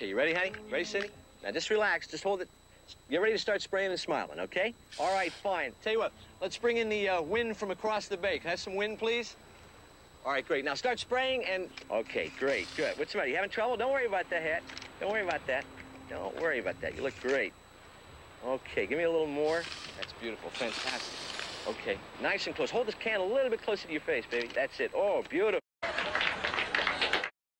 Okay, you ready, honey? Ready, Cindy? Now just relax. Just hold it. Get ready to start spraying and smiling, okay? All right, fine. Tell you what, let's bring in the uh, wind from across the bay. Can I have some wind, please? All right, great. Now start spraying and... Okay, great, good. What's the matter? You having trouble? Don't worry about that hat. Don't worry about that. Don't worry about that. You look great. Okay, give me a little more. That's beautiful. Fantastic. Okay, nice and close. Hold this can a little bit closer to your face, baby. That's it. Oh, beautiful.